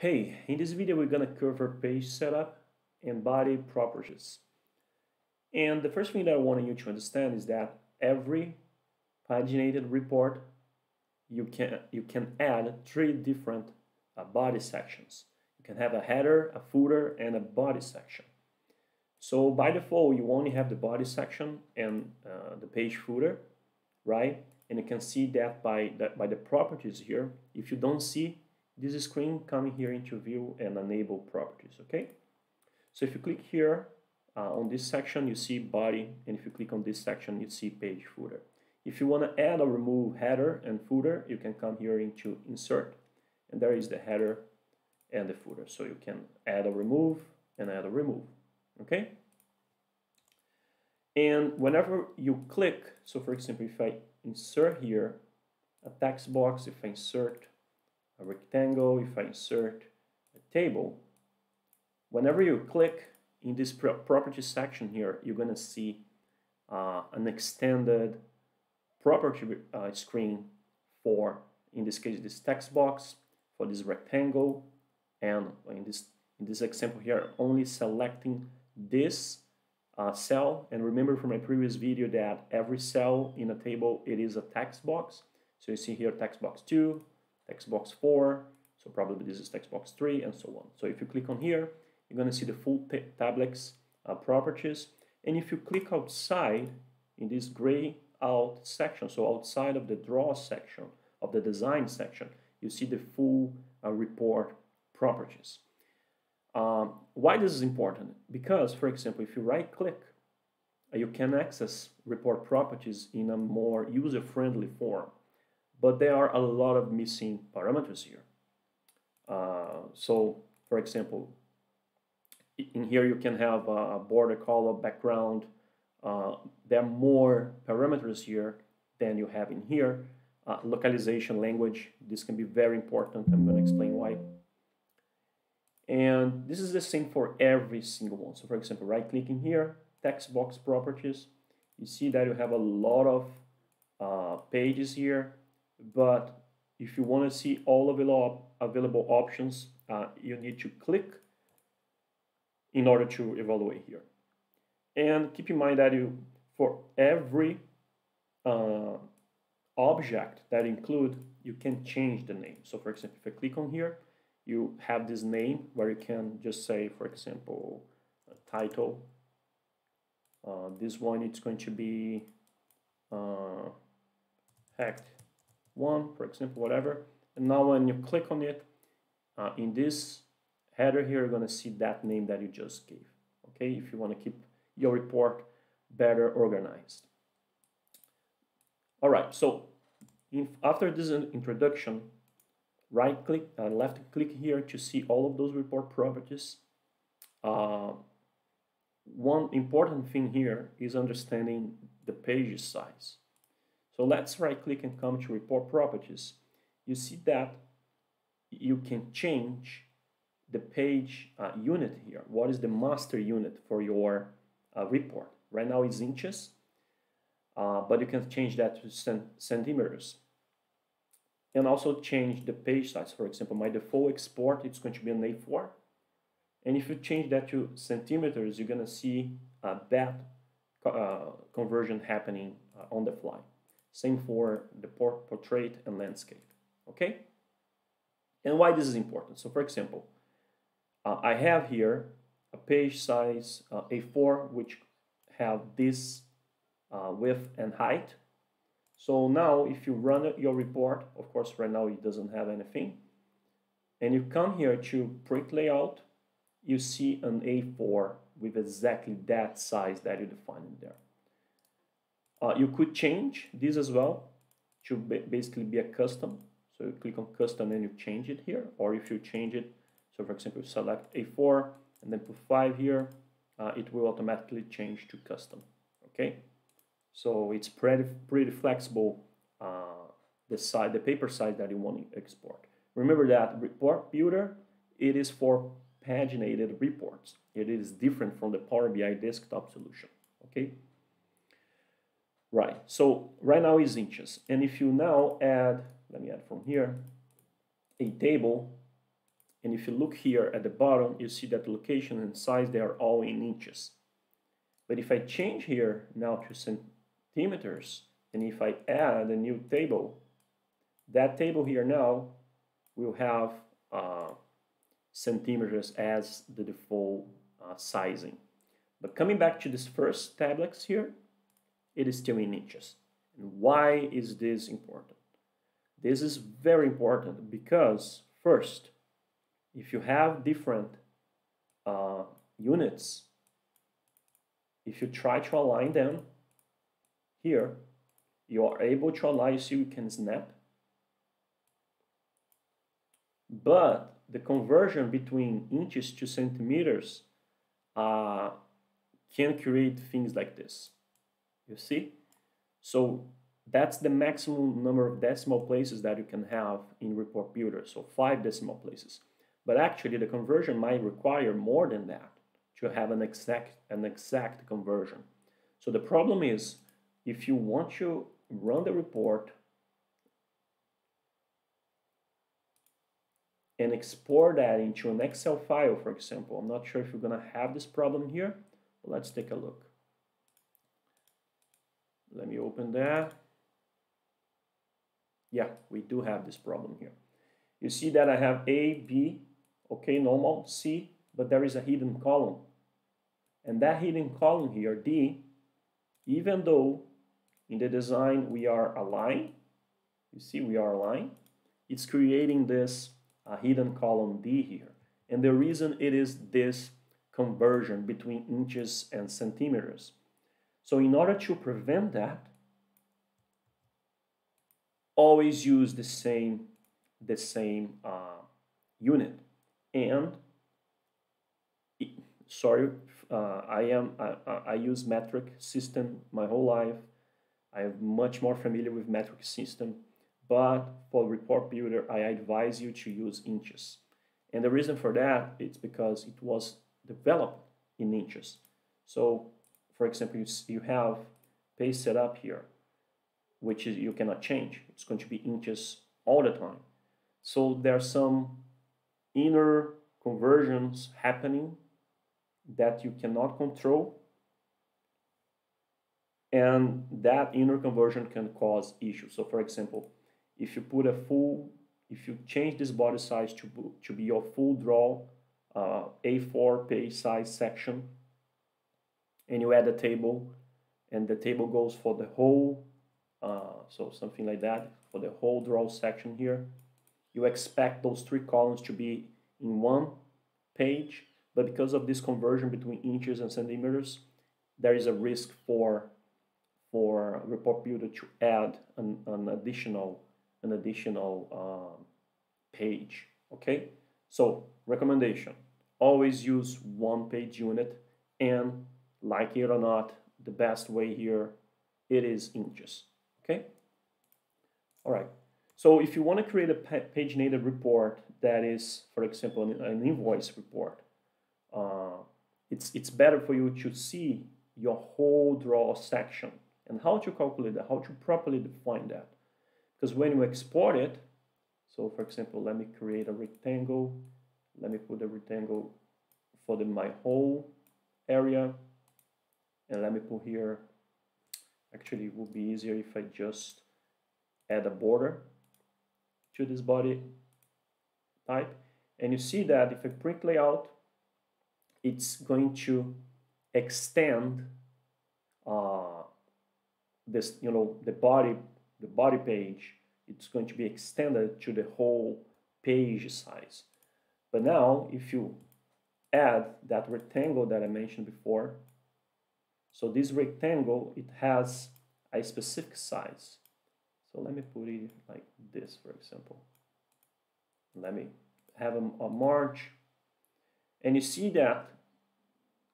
Hey, in this video we're gonna cover page setup and body properties. And the first thing that I want you to understand is that every paginated report you can you can add three different uh, body sections. You can have a header, a footer, and a body section. So by default, you only have the body section and uh, the page footer, right? And you can see that by the, by the properties here. If you don't see this screen coming here into view and enable properties, okay? So if you click here uh, on this section, you see body, and if you click on this section, you see page footer. If you want to add or remove header and footer, you can come here into insert, and there is the header and the footer. So you can add or remove and add or remove, okay? And whenever you click, so for example, if I insert here a text box, if I insert a rectangle, if I insert a table, whenever you click in this property section here, you're going to see uh, an extended property uh, screen for, in this case, this text box, for this rectangle, and in this, in this example here, only selecting this uh, cell. And remember from my previous video that every cell in a table, it is a text box. So you see here text box 2, text box 4, so probably this is text box 3 and so on. So if you click on here, you're going to see the full tablix uh, properties. And if you click outside in this gray out section, so outside of the draw section of the design section, you see the full uh, report properties. Um, why this is important? Because, for example, if you right click, uh, you can access report properties in a more user-friendly form but there are a lot of missing parameters here. Uh, so, for example, in here you can have a border color background. Uh, there are more parameters here than you have in here. Uh, localization language, this can be very important. I'm going to explain why. And this is the same for every single one. So for example, right clicking here, text box properties, you see that you have a lot of uh, pages here but if you want to see all available, available options, uh, you need to click in order to evaluate here. And keep in mind that you, for every uh, object that include, you can change the name. So for example, if I click on here, you have this name where you can just say, for example, title. Uh, this one, it's going to be uh, hacked one, for example, whatever. And now when you click on it, uh, in this header here, you're going to see that name that you just gave. Okay, if you want to keep your report better organized. All right, so if, after this introduction, right click, uh, left click here to see all of those report properties. Uh, one important thing here is understanding the page size. So let's right click and come to report properties. You see that you can change the page uh, unit here. What is the master unit for your uh, report? Right now it's inches, uh, but you can change that to cent centimeters. And also change the page size. For example, my default export, it's going to be an A4. And if you change that to centimeters, you're going to see uh, that uh, conversion happening uh, on the fly. Same for the portrait and landscape, okay? And why this is important? So for example, uh, I have here a page size uh, A4 which have this uh, width and height. So now if you run your report, of course right now it doesn't have anything, and you come here to print layout, you see an A4 with exactly that size that you defined in there. Uh, you could change this as well to basically be a custom. So you click on custom and you change it here. Or if you change it, so for example, select A4 and then put 5 here, uh, it will automatically change to custom. Okay, so it's pretty pretty flexible. Uh, the size, the paper size that you want to export. Remember that report builder, it is for paginated reports. It is different from the Power BI desktop solution. Okay. Right, so right now is inches. And if you now add, let me add from here, a table, And if you look here at the bottom, you see that location and size, they are all in inches. But if I change here now to centimeters, and if I add a new table, that table here now will have uh, centimeters as the default uh, sizing. But coming back to this first tablix here, it is still in inches. And why is this important? This is very important because first, if you have different uh, units, if you try to align them here, you are able to align so you can snap. But the conversion between inches to centimeters uh, can create things like this. You see? So that's the maximum number of decimal places that you can have in report builder, so five decimal places. But actually the conversion might require more than that to have an exact, an exact conversion. So the problem is if you want to run the report and export that into an Excel file, for example, I'm not sure if you're going to have this problem here, but let's take a look. Let me open that. Yeah, we do have this problem here. You see that I have A, B, okay, normal, C, but there is a hidden column. And that hidden column here, D, even though in the design we are aligned, you see we are aligned, it's creating this uh, hidden column D here. And the reason it is this conversion between inches and centimeters. So in order to prevent that, always use the same the same uh, unit. And sorry uh, I am I, I use metric system my whole life. I am much more familiar with metric system but for report builder I advise you to use inches. And the reason for that is because it was developed in inches. So for example you, you have page setup here which is you cannot change. It's going to be inches all the time. So there are some inner conversions happening that you cannot control. And that inner conversion can cause issues. So for example if you put a full if you change this body size to, to be your full draw uh, a4 page size section and you add a table and the table goes for the whole uh, so something like that for the whole draw section here you expect those three columns to be in one page but because of this conversion between inches and centimeters, there is a risk for for report builder to add an, an additional an additional uh, page. Okay, so recommendation: always use one page unit, and like it or not, the best way here it is inches. Okay. All right. So if you want to create a paginated report that is, for example, an invoice report, uh, it's, it's better for you to see your whole draw section and how to calculate that, how to properly define that. Because when you export it, so for example, let me create a rectangle, let me put a rectangle for the, my whole area, and let me put here, actually it would be easier if I just add a border to this body type. And you see that if I print layout, it's going to extend uh, this, you know, the body, the body page, it's going to be extended to the whole page size. But now, if you add that rectangle that I mentioned before, so this rectangle, it has a specific size. So let me put it like this, for example. Let me have a, a marge and you see that,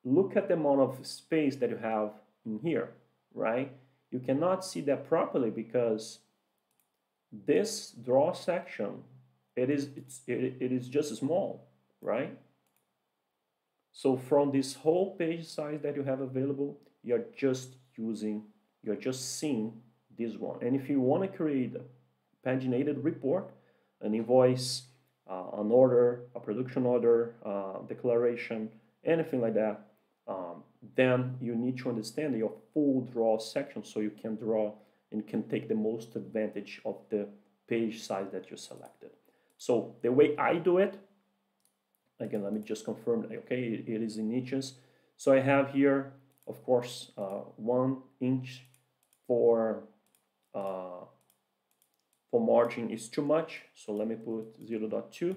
look at the amount of space that you have in here, right? You cannot see that properly because this draw section, it is, it's, it, it is just small, right? So from this whole page size that you have available, you're just using, you're just seeing this one. And if you want to create a paginated report, an invoice uh, an order, a production order, uh, declaration, anything like that, um, then you need to understand your full draw section so you can draw and can take the most advantage of the page size that you selected. So the way I do it, again, let me just confirm, okay, it is in inches. So I have here, of course, uh, one inch for uh, for margin is too much. So let me put 0 0.2.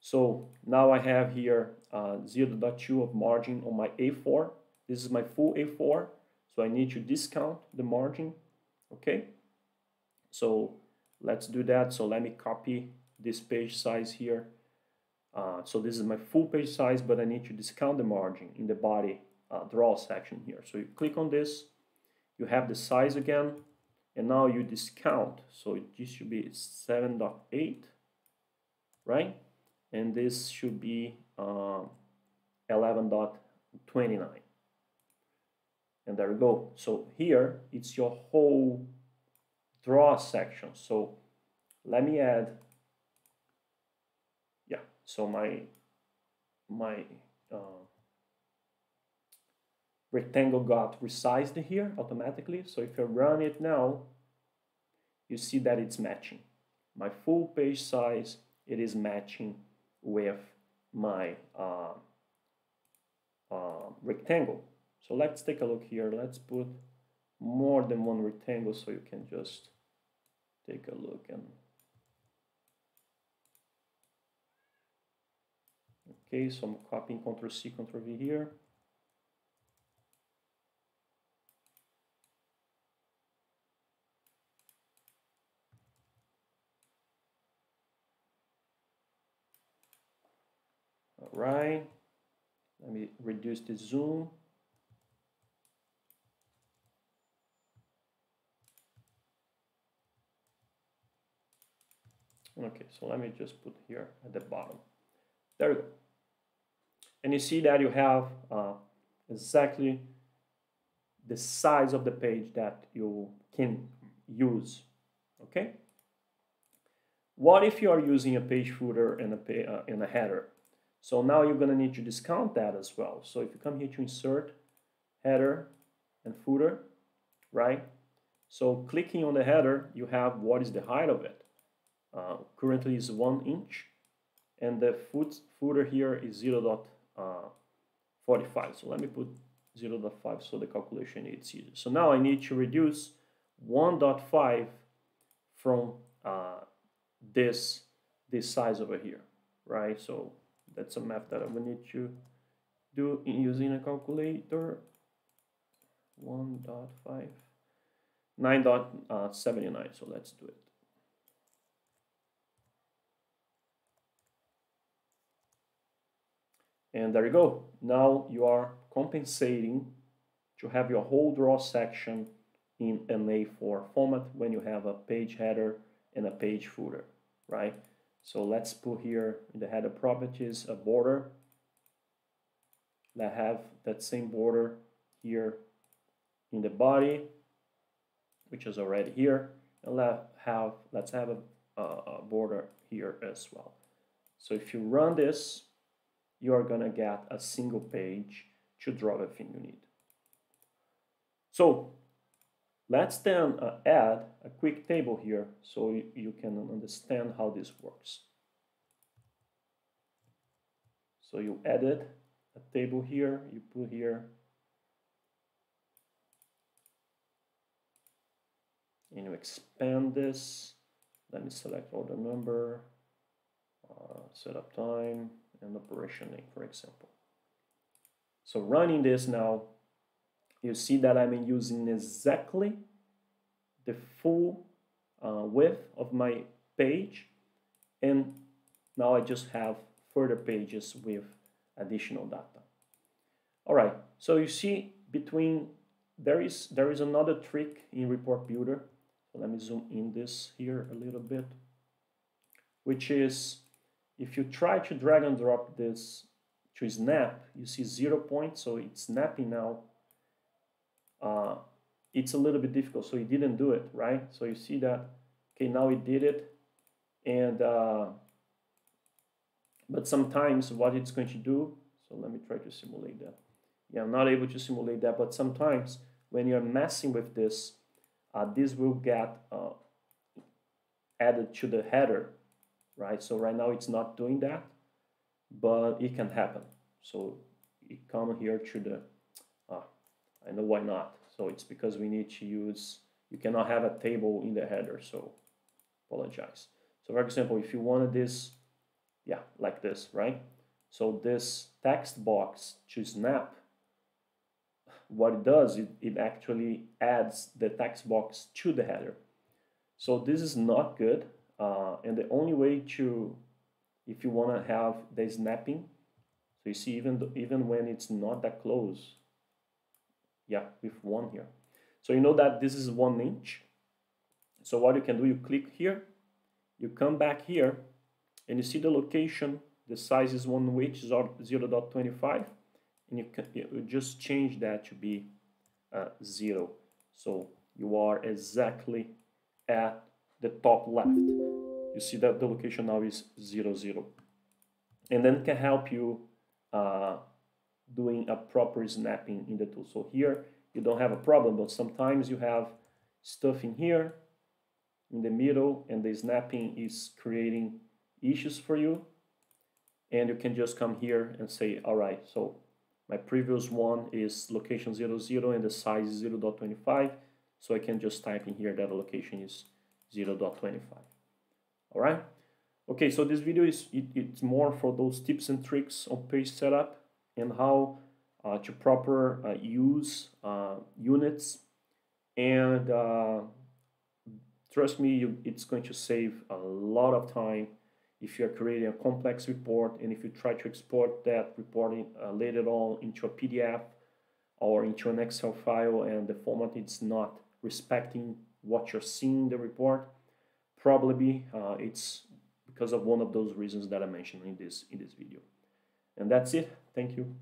So now I have here uh, 0.2 of margin on my A4. This is my full A4. So I need to discount the margin. Okay. So let's do that. So let me copy this page size here. Uh, so this is my full page size, but I need to discount the margin in the body uh, draw section here. So you click on this, you have the size again, and now you discount. So this should be 7.8, right? And this should be uh, 11.29. And there we go. So here it's your whole draw section. So let me add, so my, my uh, rectangle got resized here automatically. So if I run it now, you see that it's matching. My full page size, it is matching with my uh, uh, rectangle. So let's take a look here. Let's put more than one rectangle so you can just take a look and okay so I'm copying Ctrl C Ctrl V here all right let me reduce the zoom Okay, so let me just put here at the bottom. There we go. And you see that you have uh, exactly the size of the page that you can use, okay? What if you are using a page footer and a, uh, and a header? So now you're gonna need to discount that as well. So if you come here to insert header and footer, right? So clicking on the header, you have what is the height of it uh, currently is 1 inch and the foot footer here is 0 uh, 0.45 so let me put 0 0.5 so the calculation is easier so now I need to reduce 1.5 from uh, this this size over here right? So that's a math that I will need to do in using a calculator. 1.5 9.79 so let's do it And there you go. Now you are compensating to have your whole draw section in an A4 format when you have a page header and a page footer, right? So let's put here in the header properties a border that have that same border here in the body, which is already here, and let have let's have a, a border here as well. So if you run this, you are going to get a single page to draw everything you need. So let's then uh, add a quick table here so you, can understand how this works. So you added a table here, you put here and you expand this. Let me select order number, uh, setup time, and operation name, for example. So running this now, you see that I'm using exactly the full uh, width of my page and now I just have further pages with additional data. All right, so you see between, there is, there is another trick in Report Builder. So let me zoom in this here a little bit, which is if you try to drag and drop this to snap, you see zero point, so it's snapping now. Uh, it's a little bit difficult, so it didn't do it, right? So you see that, okay, now it did it, and uh, but sometimes what it's going to do so let me try to simulate that yeah I'm not able to simulate that but sometimes when you're messing with this uh, this will get uh, added to the header right? So right now it's not doing that but it can happen. So it come here to the uh, I know why not. So it's because we need to use you cannot have a table in the header so apologize. So for example if you wanted this yeah like this right? So this text box to snap what it does it, it actually adds the text box to the header. So this is not good uh, and the only way to if you want to have the snapping so you see even even when it's not that close yeah with one here. So you know that this is one inch. So what you can do you click here you come back here and you see the location. The size is one inch 0 0.25 and you, can, you just change that to be uh, 0 so you are exactly at the top left. You see that the location now is 0 0 and then can help you uh, doing a proper snapping in the tool. So here you don't have a problem but sometimes you have stuff in here in the middle and the snapping is creating issues for you. And you can just come here and say all right so my previous one is location 00 and the size is 0.25 so I can just type in here that the location is 0.25 all right? Okay so this video is it, it's more for those tips and tricks on page setup and how uh, to proper uh, use uh, units. And uh, trust me you, it's going to save a lot of time if you're creating a complex report and if you try to export that reporting uh, later on into a PDF or into an Excel file and the format is not respecting what you're seeing in the report, probably uh, it's because of one of those reasons that I mentioned in this in this video. And that's it. Thank you.